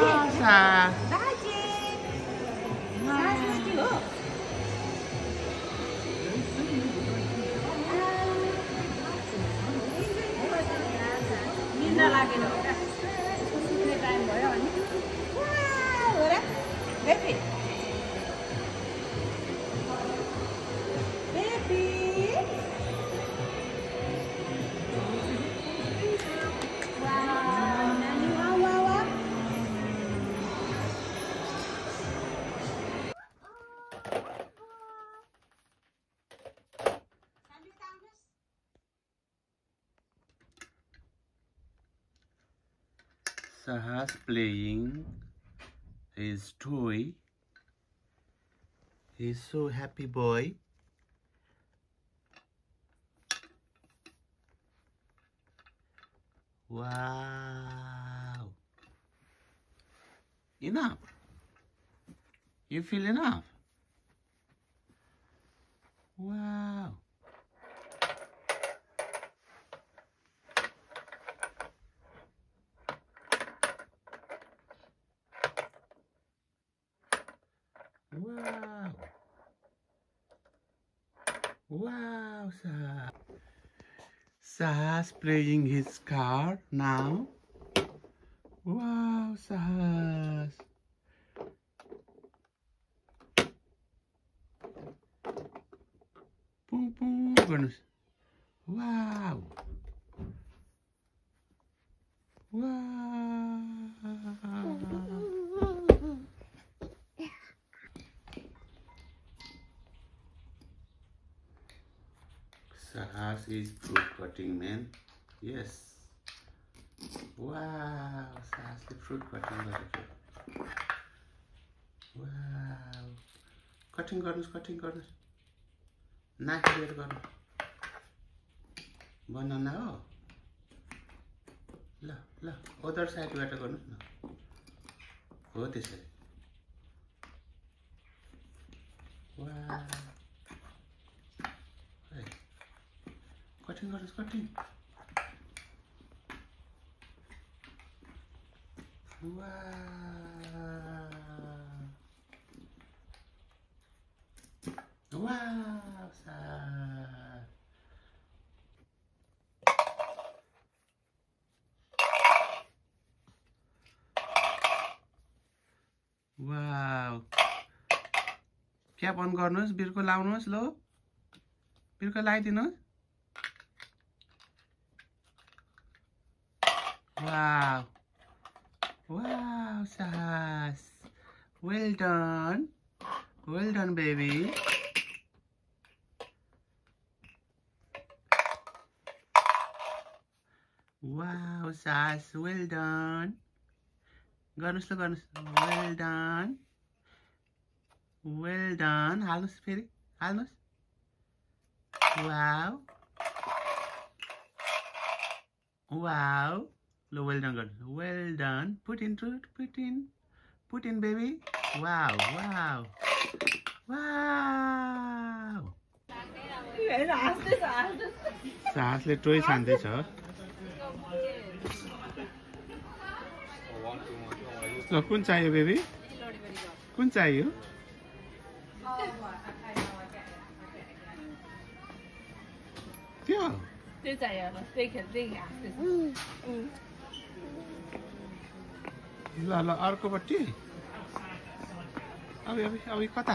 哇 Sahas playing his toy. He's so happy boy. Wow. Enough. You feel enough? Wow. Wow. Wow, Sahas. Sahas playing his car now. Wow, Sahas. Boom, boom. Wow. Wow. Sahas is fruit cutting man. Yes. Wow, Sahasले fruit cutting गरेको Wow. Cutting गर्नुहोस् cutting गर्नुहोस् नाक लिएर गर्नु banana हो ल ल अदर साइडबाट गर्नुहोस् न हो त्यसरी Wow. कटिङ गर्नुहोस् कटिङ. क्याप अन गर्नुहोस् बिर्को लाउनुहोस् लो बिर्को लगाइदिनुहोस् Wow. Wow, Sahas. Well done. Well done, baby. Wow, Sahas. Well done. Ganus, Ganus. Well done. Well done. Almost, Piri. Almost. Wow. Wow. ल well done well done put in to put in put in baby wow wow wow हेर हाँस्दैछ हाँस्दैछ सासले toy छान्दैछ ल कुन चाहियो baby कुन चाहियो? त्यो। त्यो चाहियो होला त्यही खेल त्यही हाँस्दैछ ल ल अर्कोपट्टि अब अब अब कता